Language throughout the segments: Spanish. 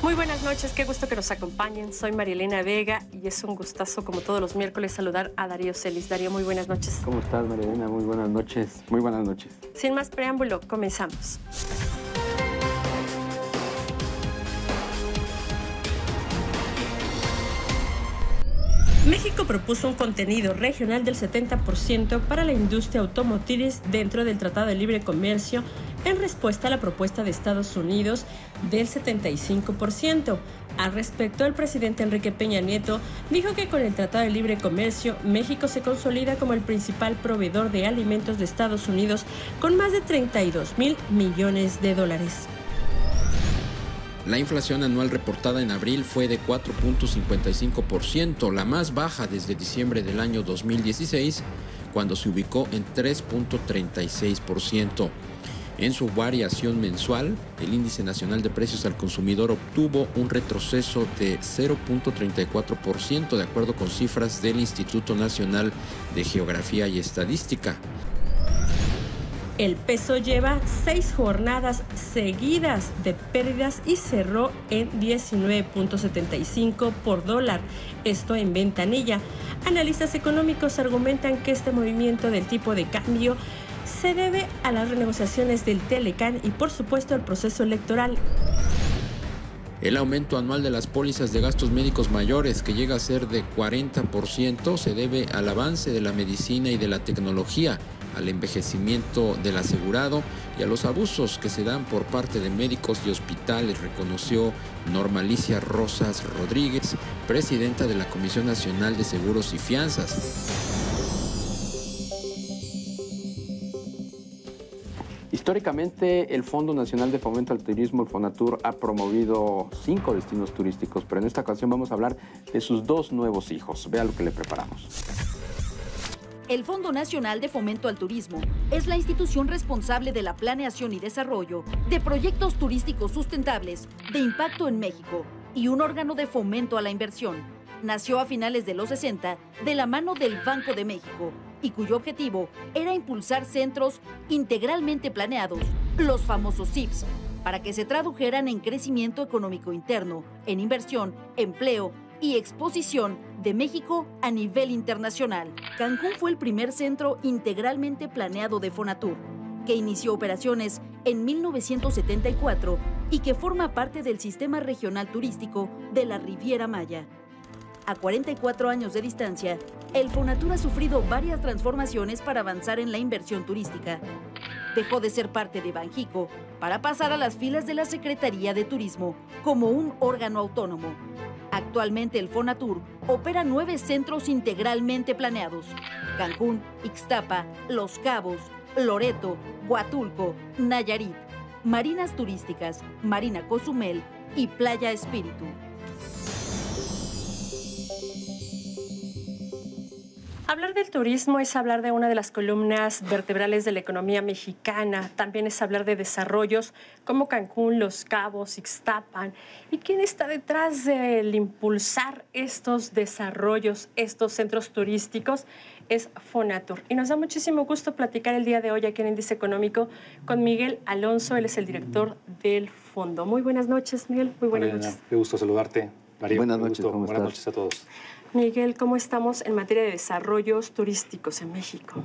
Muy buenas noches, qué gusto que nos acompañen. Soy Marielena Vega y es un gustazo, como todos los miércoles, saludar a Darío Celis. Darío, muy buenas noches. ¿Cómo estás, Marielena? Muy buenas noches. Muy buenas noches. Sin más preámbulo, comenzamos. México propuso un contenido regional del 70% para la industria automotriz dentro del Tratado de Libre Comercio en respuesta a la propuesta de Estados Unidos del 75%. Al respecto, el presidente Enrique Peña Nieto dijo que con el Tratado de Libre Comercio, México se consolida como el principal proveedor de alimentos de Estados Unidos con más de 32 mil millones de dólares. La inflación anual reportada en abril fue de 4.55%, la más baja desde diciembre del año 2016, cuando se ubicó en 3.36%. En su variación mensual, el índice nacional de precios al consumidor obtuvo un retroceso de 0.34% de acuerdo con cifras del Instituto Nacional de Geografía y Estadística. El peso lleva seis jornadas seguidas de pérdidas y cerró en 19.75 por dólar, esto en ventanilla. Analistas económicos argumentan que este movimiento del tipo de cambio se debe a las renegociaciones del Telecan y por supuesto al proceso electoral. El aumento anual de las pólizas de gastos médicos mayores, que llega a ser de 40%, se debe al avance de la medicina y de la tecnología al envejecimiento del asegurado y a los abusos que se dan por parte de médicos y hospitales, reconoció Normalicia Rosas Rodríguez, presidenta de la Comisión Nacional de Seguros y Fianzas. Históricamente, el Fondo Nacional de Fomento al Turismo, el FONATUR, ha promovido cinco destinos turísticos, pero en esta ocasión vamos a hablar de sus dos nuevos hijos. Vea lo que le preparamos. El Fondo Nacional de Fomento al Turismo es la institución responsable de la planeación y desarrollo de proyectos turísticos sustentables de impacto en México y un órgano de fomento a la inversión. Nació a finales de los 60 de la mano del Banco de México y cuyo objetivo era impulsar centros integralmente planeados, los famosos CIPS, para que se tradujeran en crecimiento económico interno, en inversión, empleo y exposición de México a nivel internacional. Cancún fue el primer centro integralmente planeado de Fonatur, que inició operaciones en 1974 y que forma parte del sistema regional turístico de la Riviera Maya. A 44 años de distancia, el Fonatur ha sufrido varias transformaciones para avanzar en la inversión turística. Dejó de ser parte de Banjico para pasar a las filas de la Secretaría de Turismo como un órgano autónomo Actualmente el Fonatur opera nueve centros integralmente planeados. Cancún, Ixtapa, Los Cabos, Loreto, Huatulco, Nayarit, Marinas Turísticas, Marina Cozumel y Playa Espíritu. Hablar del turismo es hablar de una de las columnas vertebrales de la economía mexicana, también es hablar de desarrollos como Cancún, Los Cabos, Ixtapan. ¿Y quién está detrás del impulsar estos desarrollos, estos centros turísticos? Es Fonatur. Y nos da muchísimo gusto platicar el día de hoy aquí en Índice Económico con Miguel Alonso, él es el director del fondo. Muy buenas noches, Miguel. Muy buenas noches. Qué gusto saludarte, María. Buenas noches, Buenas noches a todos. Miguel, ¿cómo estamos en materia de desarrollos turísticos en México?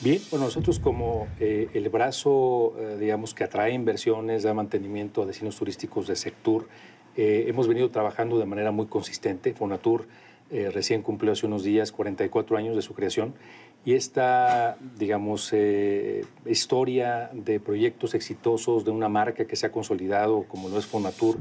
Bien, bueno, nosotros como eh, el brazo, eh, digamos, que atrae inversiones, da mantenimiento a destinos turísticos de sector, eh, hemos venido trabajando de manera muy consistente. Fonatur recién cumplió hace unos días 44 años de su creación y esta, digamos, historia de proyectos exitosos de una marca que se ha consolidado como lo es Fonatur,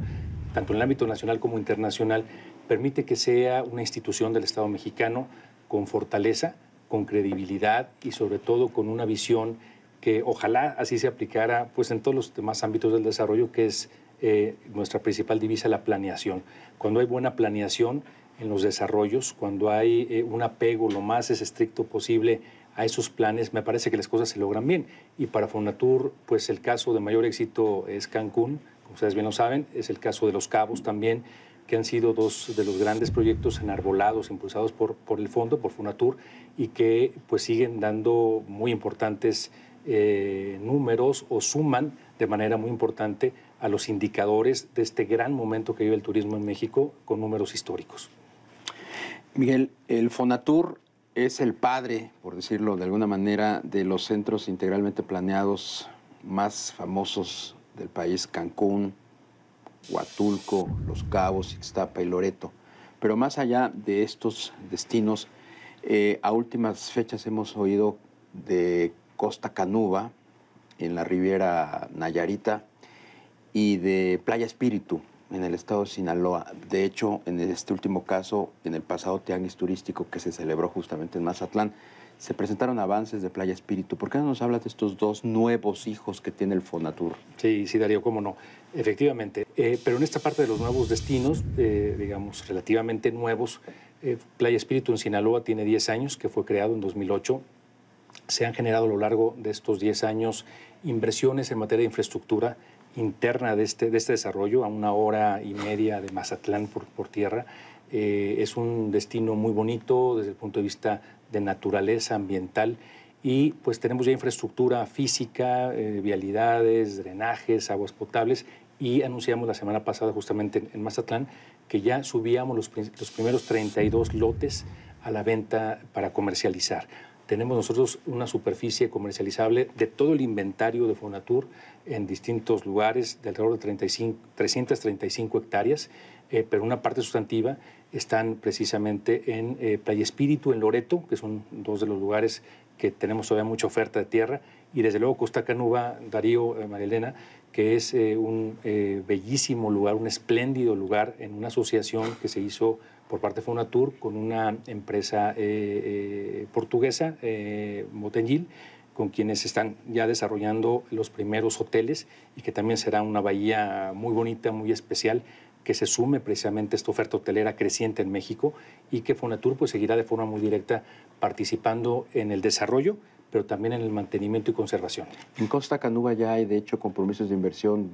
tanto en el ámbito nacional como internacional, permite que sea una institución del Estado mexicano con fortaleza, con credibilidad y sobre todo con una visión que ojalá así se aplicara pues, en todos los demás ámbitos del desarrollo, que es eh, nuestra principal divisa, la planeación. Cuando hay buena planeación en los desarrollos, cuando hay eh, un apego lo más estricto posible a esos planes, me parece que las cosas se logran bien. Y para Fonatur, pues el caso de mayor éxito es Cancún, como ustedes bien lo saben, es el caso de Los Cabos también, que han sido dos de los grandes proyectos enarbolados, impulsados por, por el fondo, por Funatur, y que pues siguen dando muy importantes eh, números o suman de manera muy importante a los indicadores de este gran momento que vive el turismo en México con números históricos. Miguel, el Fonatur es el padre, por decirlo de alguna manera, de los centros integralmente planeados más famosos del país, Cancún, Huatulco, Los Cabos, Ixtapa y Loreto. Pero más allá de estos destinos, eh, a últimas fechas hemos oído de Costa Canuba, en la Riviera Nayarita, y de Playa Espíritu, en el estado de Sinaloa. De hecho, en este último caso, en el pasado tianguis turístico que se celebró justamente en Mazatlán, se presentaron avances de Playa Espíritu. ¿Por qué no nos hablas de estos dos nuevos hijos que tiene el Fonatur? Sí, sí, Darío, cómo no. Efectivamente. Eh, pero en esta parte de los nuevos destinos, eh, digamos, relativamente nuevos, eh, Playa Espíritu en Sinaloa tiene 10 años, que fue creado en 2008. Se han generado a lo largo de estos 10 años inversiones en materia de infraestructura interna de este, de este desarrollo, a una hora y media de Mazatlán por, por tierra. es un destino muy bonito desde el punto de vista de naturaleza ambiental y pues tenemos ya infraestructura física, eh, vialidades, drenajes, aguas potables y anunciamos la semana pasada justamente en, Mazatlán que ya subíamos los, los primeros 32 lotes a la venta para comercializar. Tenemos nosotros una superficie comercializable de todo el inventario de Fonatur en distintos lugares de alrededor de 35, 335 hectáreas, eh, pero una parte sustantiva están precisamente en eh, Playa Espíritu, en Loreto, que son dos de los lugares que tenemos todavía mucha oferta de tierra, y desde luego Costa Canuba, Darío, eh, Marilena, que es eh, un bellísimo lugar, un espléndido lugar en una asociación que se hizo por parte de Fonatur con una empresa portuguesa, Motenil, con quienes están ya desarrollando los primeros hoteles y que también será una bahía muy bonita, muy especial que se sume precisamente esta oferta hotelera creciente en México y que Fonatur pues, seguirá de forma muy directa participando en el desarrollo, pero también en el mantenimiento y conservación. En Costa Canuba ya hay, de hecho, compromisos de inversión,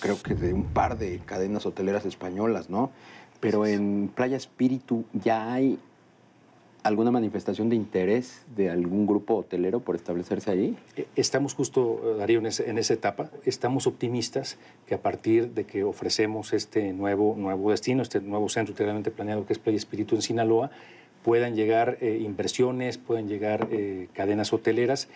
creo que de un par de cadenas hoteleras españolas, ¿no? Pero en Playa Espíritu ya hay alguna manifestación de interés de algún grupo hotelero por establecerse ahí? Eh, estamos justo, eh, Darío, en, esa etapa. Estamos optimistas que a partir de que ofrecemos este nuevo, nuevo destino, este nuevo centro integralmente planeado que es Playa Espíritu en Sinaloa, puedan llegar eh, inversiones, puedan llegar cadenas hoteleras.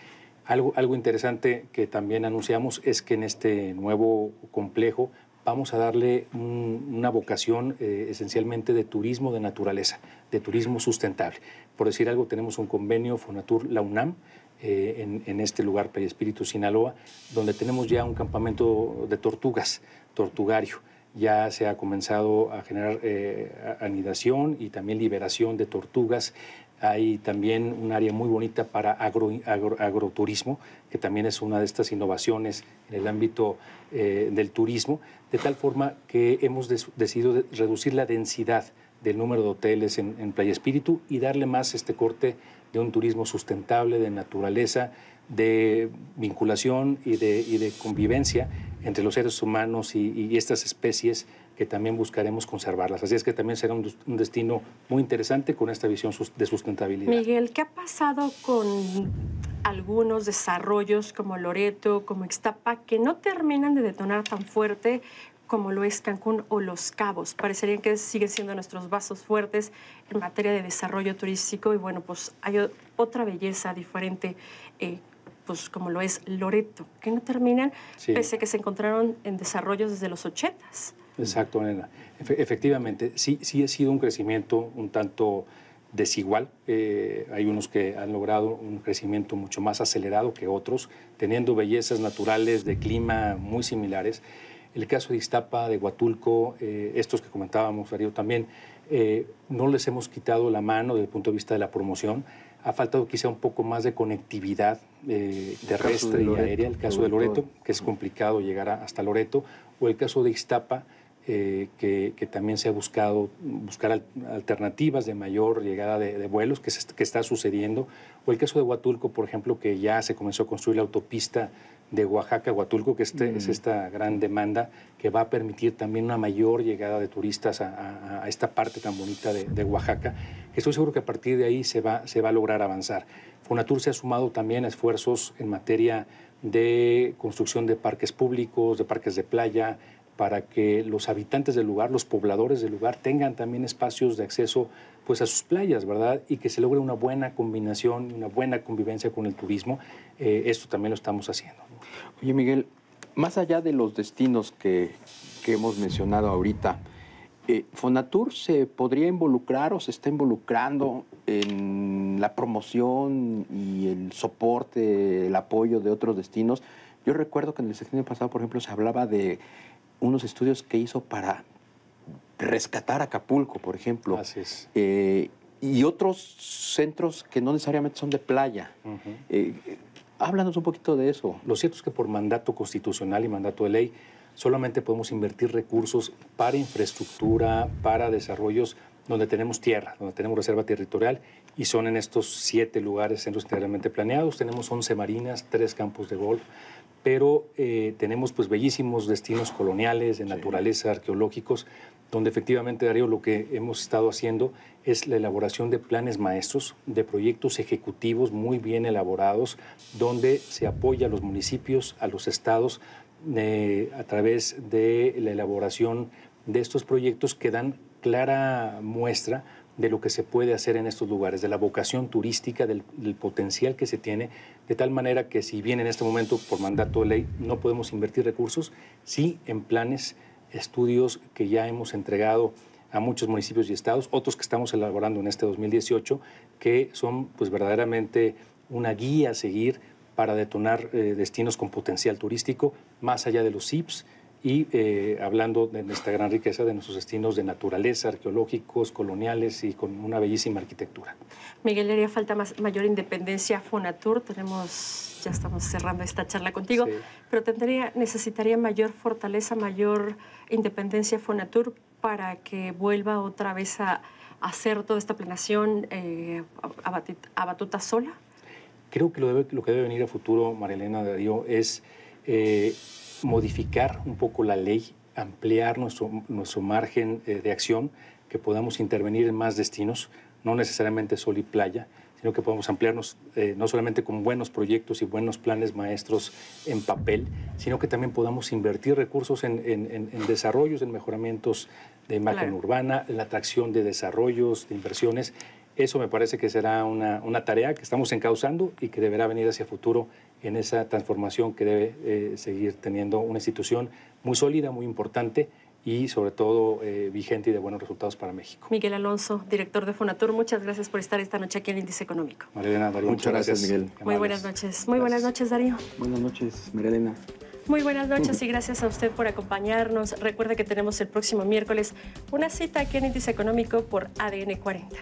Algo, algo interesante que también anunciamos es que en este nuevo complejo vamos a darle una vocación eh, esencialmente de turismo de naturaleza, de turismo sustentable. Por decir algo, tenemos un convenio Fonatur La UNAM eh, en, este lugar, Playa Sinaloa, donde tenemos ya un campamento de tortugas, tortugario. Ya se ha comenzado a generar eh, anidación y también liberación de tortugas hay también un área muy bonita para agroturismo, que también es una de estas innovaciones en el ámbito eh, del turismo, de tal forma que hemos decidido reducir la densidad del número de hoteles en, Playa Espíritu y darle más este corte de un turismo sustentable, de naturaleza, de vinculación y de, convivencia entre los seres humanos y estas especies que también buscaremos conservarlas. Así es que también será un, destino muy interesante con esta visión de sustentabilidad. Miguel, ¿qué ha pasado con algunos desarrollos como Loreto, como Ixtapa, que no terminan de detonar tan fuerte como lo es Cancún o Los Cabos. Parecerían que siguen siendo nuestros vasos fuertes en materia de desarrollo turístico y bueno, pues hay otra belleza diferente eh, pues como lo es Loreto, que no terminan, pese a que se encontraron en desarrollos desde los ochentas. Exacto, Elena. efectivamente, sí, sí ha sido un crecimiento un tanto desigual. Eh, hay unos que han logrado un crecimiento mucho más acelerado que otros, teniendo bellezas naturales de clima muy similares. El caso de Iztapa, de Huatulco, eh, estos que comentábamos, Darío, también, eh, no les hemos quitado la mano desde el punto de vista de la promoción. Ha faltado quizá un poco más de conectividad terrestre y aérea, el caso de Loreto, que es complicado llegar hasta Loreto, o el caso de Ixtapa, eh, que, también se ha buscado buscar alternativas de mayor llegada de, vuelos, que, que, está sucediendo. O el caso de Huatulco, por ejemplo, que ya se comenzó a construir la autopista de Oaxaca, Huatulco, que este, es esta gran demanda que va a permitir también una mayor llegada de turistas a, esta parte tan bonita de, Oaxaca. Estoy seguro que a partir de ahí se va, se va a lograr avanzar. Fonatur se ha sumado también a esfuerzos en materia de construcción de parques públicos, de parques de playa, para que los habitantes del lugar, los pobladores del lugar, tengan también espacios de acceso pues, a sus playas, ¿verdad? Y que se logre una buena combinación, una buena convivencia con el turismo. Eh, esto también lo estamos haciendo. Oye, Miguel, más allá de los destinos que, que hemos mencionado ahorita, eh, ¿Fonatur se podría involucrar o se está involucrando en la promoción y el soporte, el apoyo de otros destinos? Yo recuerdo que en el sexenio pasado, por ejemplo, se hablaba de unos estudios que hizo para rescatar Acapulco, por ejemplo. Así es. Eh, y otros centros que no necesariamente son de playa. Eh, háblanos un poquito de eso. Lo cierto es que por mandato constitucional y mandato de ley solamente podemos invertir recursos para infraestructura, para desarrollos donde tenemos tierra, donde tenemos reserva territorial y son en estos siete lugares centros integralmente planeados. Tenemos 11 marinas, tres campos de golf, pero eh, tenemos pues bellísimos destinos coloniales, de naturaleza, arqueológicos, donde efectivamente, Darío, lo que hemos estado haciendo es la elaboración de planes maestros, de proyectos ejecutivos muy bien elaborados, donde se apoya a los municipios, a los estados, eh, a través de la elaboración de estos proyectos que dan clara muestra de lo que se puede hacer en estos lugares, de la vocación turística, del, potencial que se tiene, de tal manera que si bien en este momento por mandato de ley no podemos invertir recursos, sí en planes, estudios que ya hemos entregado a muchos municipios y estados, otros que estamos elaborando en este 2018, que son pues verdaderamente una guía a seguir para detonar eh, destinos con potencial turístico, más allá de los CIPS, y eh, hablando de esta gran riqueza de nuestros destinos de naturaleza, arqueológicos, coloniales y con una bellísima arquitectura. Miguel, haría falta más, mayor independencia a Fonatur. Tenemos, ya estamos cerrando esta charla contigo, pero tendría, necesitaría mayor fortaleza, mayor independencia Fonatur para que vuelva otra vez a, hacer toda esta planeación eh, a, batuta sola. Creo que lo, debe, lo que debe venir a futuro, Marilena Darío, es eh, modificar un poco la ley, ampliar nuestro, nuestro margen eh, de acción, que podamos intervenir en más destinos, no necesariamente sol y playa, sino que podamos ampliarnos eh, no solamente con buenos proyectos y buenos planes maestros en papel, sino que también podamos invertir recursos en, en, desarrollos, en mejoramientos de imagen urbana, en la atracción de desarrollos, de inversiones. Eso me parece que será una, una tarea que estamos encauzando y que deberá venir hacia futuro en esa transformación que debe eh, seguir teniendo una institución muy sólida, muy importante y sobre todo eh, vigente y de buenos resultados para México. Miguel Alonso, director de Fonatur, muchas gracias por estar esta noche aquí en Índice Económico. Marilena, Darío, muchas, gracias, Miguel. Muy buenas noches. Muy buenas noches, Darío. Buenas noches, Marilena. Muy buenas noches y gracias a usted por acompañarnos. Recuerde que tenemos el próximo miércoles una cita aquí en Índice Económico por ADN 40.